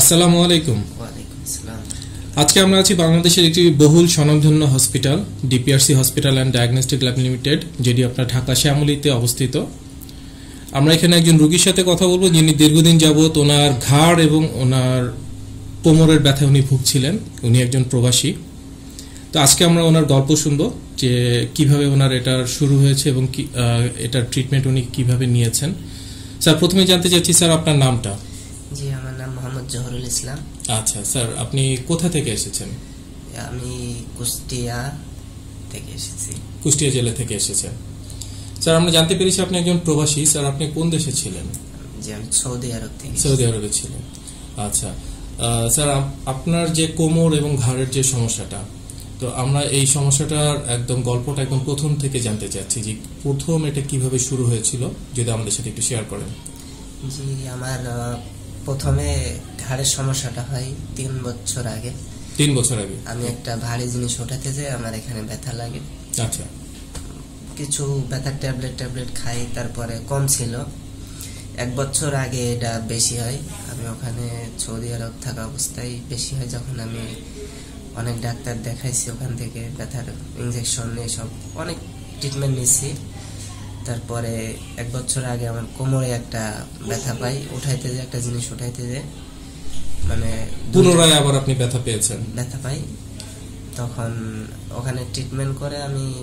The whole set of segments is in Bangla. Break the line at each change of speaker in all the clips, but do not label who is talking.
আসসালামু আলাইকুম। আজকে আমরা আছি বাংলাদেশের একটি বহুল স্বনামধন্য hospital DPRC hospital and diagnostic lab limited যেটি আপনার ঢাকা শ্যামলীতে অবস্থিত। আমরা এখানে একজন রুগীর সাথে কথা বলব যিনি দীর্ঘদিন যাবৎ ওনার ঘাড় এবং ওনার কোমরের ব্যথায় উনি ভুগছিলেন। উনি একজন প্রবাসী। তো আজকে আমরা ওনার গল্প শুনব যে কীভাবে ওনার এটা শুরু হয়েছে এবং কি এটার ট্রিটমেন্ট উনি কীভাবে নিয়েছেন। স্যার প্রথমে জানতে চাচ্ছি স্যার আপনার নামটা।
জি আমার জহরুল ইসলাম।
আচ্ছা স্যার আপনি কোথা থেকে এসেছেন?
আমি কুষ্টিয়া থেকে এসেছি।
কুষ্টিয়া জেলা থেকে এসেছেন। স্যার আমরা জানতে পেরেছি আপনি একজন প্রবাসী। স্যার আপনি কোন দেশে ছিলেন?
যে আমি সৌদি আরব থেকে
সৌদি আরবে ছিলেন। আচ্ছা স্যার আপ- আপনার যে কোমর এবং ঘাড়ের যে সমস্যাটা তো আমরা এই সমস্যাটার একদম গল্পটা একদম প্রথম থেকে জানতে চাচ্ছি যে প্রথম এটা কীভাবে শুরু হয়েছিল যদি আমাদের সাথে একটু শেয়ার করেন।
জি আমার প্রথমে ঘাড়ের সমস্যাটা হয় তিন বছর আগে।
তিন বছর আগে?
আমি একটা ভারী জিনিস ওঠাতে যাই আমার এখানে ব্যথা লাগে।
আচ্ছা।
কিছু ব্যথার ট্যাবলেট ট্যাবলেট খাই তারপরে কম ছিল। এক বছর আগে এটা বেশি হয়। আমি ওখানে সৌদি আরব থাকা অবস্থায় বেশি হয় যখন আমি অনেক ডাক্তার দেখাইছি ওখান থেকে ব্যথার ইঞ্জেকশন এসব অনেক ট্রিটমেন্ট নিচ্ছি তারপরে এক বছর আগে আমার কোমরে একটা ব্যথা পাই উঠাইতে যে একটা জিনিস উঠাইতে যে মানে
পুনরায় আবার আপনি ব্যথা পেয়েছেন?
ব্যথা পাই। তখন ওখানে ট্রিটমেন্ট করে আমি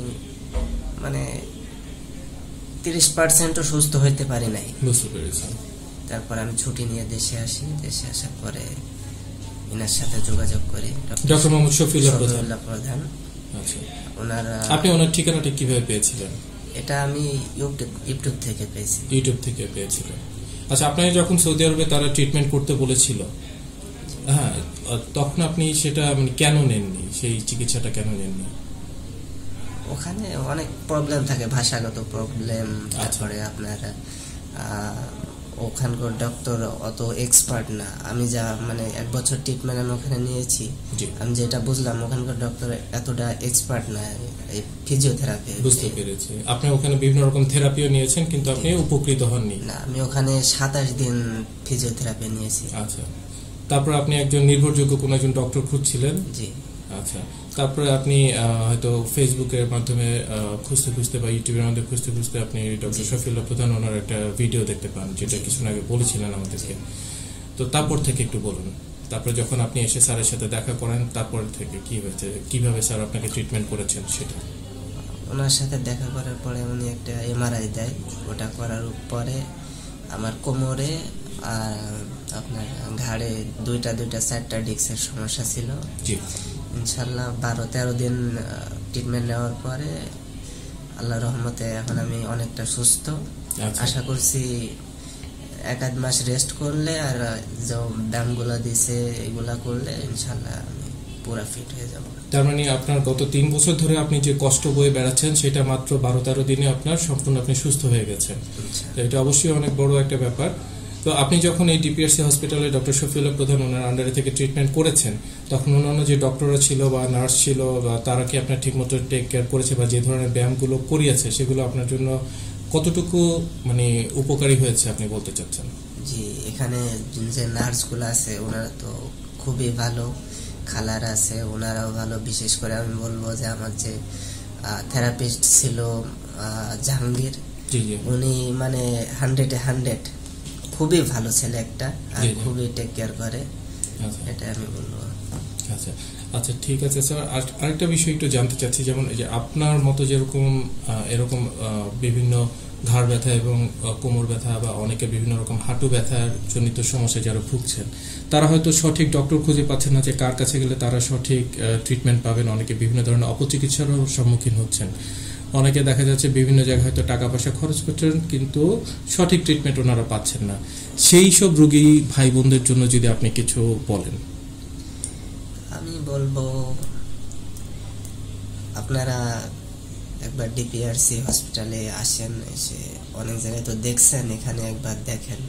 মানে তিরিশ পার্সেন্টও সুস্থ হইতে পারি নাই।
বুঝতে
তারপর আমি ছুটি নিয়ে দেশে আসি দেশে আসার পরে ইনার সাথে যোগাযোগ করি
ডক্টর মোহাম্মদ শফিউল্লাহ প্রধান।
শফিউল্লাহ প্রধান।
আচ্ছা।
ওনার
আপনি ওনার ঠিকানাটা কীভাবে পেয়েছিলেন?
এটা আমি ইউটিউব থেকে পেয়েছি।
ইউটিউব থেকে পেয়েছিলেন আচ্ছা আপনাকে যখন সৌদি আরবে তারা ট্রিটমেন্ট করতে বলেছিল হ্যাঁ তখন আপনি সেটা মানে কেন নেননি? সেই চিকিৎসাটা কেন নেননি?
ওখানে অনেক প্রবলেম থাকে ভাষাগত প্রবলেম তারপরে আপনার ওখানকার ডক্টর অত এক্সপার্ট না। আমি যা মানে এক বছর ট্রিটমেন্ট আমি ওখানে নিয়েছি আমি যেটা বুঝলাম ওখানকার ডক্টর এতটা এক্সপার্ট না। এই ফিজিওথেরাপি
বুঝতে পেরেছি। আপনি ওখানে বিভিন্ন রকম থেরাপিও নিয়েছেন কিন্তু আপনি উপকৃত হননি।
না আমি ওখানে সাতাশ দিন ফিজিওথেরাপি নিয়েছি।
আচ্ছা। তারপর আপনি একজন নির্ভরযোগ্য কোন একজন ডক্টর খুঁজছিলেন?
জি।
আচ্ছা। তারপরে আপনি হয়তো ফেসবুকের মাধ্যমে খুঁজতে খুঁজতে বা ইউটিউবের মধ্যে খুঁজতে খুঁজতে আপনি ডক্টর শফিউল্লাহ প্রধান ওনার একটা ভিডিও দেখতে পান যেটা কিছুদিন আগে বলেছিলেন আমাদেরকে। তো তারপর থেকে একটু বলুন। তারপরে যখন আপনি এসে স্যারের সাথে দেখা করেন তারপর থেকে কি হয়েছে? কীভাবে স্যার আপনাকে ট্রিটমেন্ট করেছেন সেটা?
ওনার সাথে দেখা করার পরে উনি একটা এমআরআই দেয়। ওটা করার পরে আমার কোমরে আর আপনার ঘাড়ে দুইটা দুইটা চারটা ডিস্কের সমস্যা ছিল।
জি।
ইনশাল্লাহ বারো তেরো দিন ট্রিটমেন্ট নেওয়ার পরে আল্লাহ রহমতে এখন আমি অনেকটা সুস্থ।
আচ্ছা।
আশা করছি এক আধ মাস রেস্ট করলে আর যে ব্যায়ামগুলো দিছে এগুলা করলে ইনশাল্লাহ আমি পুরা ফিট হয়ে যাব।
তার মানে আপনার গত তিন বছর ধরে আপনি যে কষ্ট বয়ে বেড়াচ্ছেন সেটা মাত্র বারো তেরো দিনে আপনার সম্পূর্ণ আপনি সুস্থ হয়ে গেছেন। তো এটা অবশ্যই অনেক বড় একটা ব্যাপার। তো আপনি যখন এই ডিপিআরসি হসপিটালে ডক্টর শফিউল্লাহ প্রধান ওনার আন্ডারে থেকে ট্রিটমেন্ট করেছেন তখন অন্যান্য যে ডক্টররা ছিল বা নার্স ছিল বা তারা কি আপনার ঠিকমতো টেক কেয়ার করেছে বা যে ধরনের ব্যায়ামগুলো করিয়েছে সেগুলো আপনার জন্য কতটুকু মানে উপকারী হয়েছে আপনি বলতে চাচ্ছেন?
জি এখানে যে নার্সগুলো আছে ওনারা তো খুবই ভালো খালার আছে ওনারাও ভালো। বিশেষ করে আমি বলব যে আমার যে থেরাপিস্ট ছিল জাহাঙ্গীর উনি মানে হান্ড্রেডে হান্ড্রেড খুবই ভালো ছেলে একটা আর। খুবই টেক কেয়ার করে।
আচ্ছা।
এটা আমি বলব।
আচ্ছা আচ্ছা ঠিক আছে স্যার আর আরেকটা বিষয় একটু জানতে চাচ্ছি, যেমন এই যে আপনার মতো যেরকম এরকম বিভিন্ন ঘাড় ব্যথা এবং কোমর ব্যথা বা অনেকে বিভিন্ন রকম হাঁটু ব্যথার জনিত সমস্যা যারা ভুগছেন, তারা হয়তো সঠিক ডক্টর খুঁজে পাচ্ছেন না যে কার কাছে গেলে তারা সঠিক ট্রিটমেন্ট পাবেন। অনেকে বিভিন্ন ধরনের অপচিকিৎসারও সম্মুখীন হচ্ছেন। অনেকে দেখা যাচ্ছে বিভিন্ন জায়গায় হয়তো টাকা পয়সা খরচ করছেন, কিন্তু সঠিক ট্রিটমেন্ট ওনারা পাচ্ছেন না। সেই সব রোগী ভাই বোনদের জন্য যদি আপনি কিছু বলেন।
বলব আপনারা একবার ডিপিআরসি হসপিটালে আসেন এসে অনেক জায়গায় তো দেখছেন এখানে একবার দেখেন।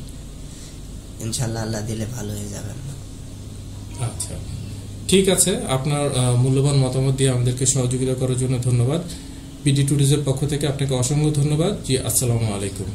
ইনশাল্লাহ আল্লাহ দিলে ভালো হয়ে যাবেন।
আচ্ছা। ঠিক আছে আপনার মূল্যবান মতামত দিয়ে আমাদেরকে সহযোগিতা করার জন্য ধন্যবাদ। বিডি ট্যুরিজের পক্ষ থেকে আপনাকে অসংখ্য ধন্যবাদ। জি আসসালামু আলাইকুম।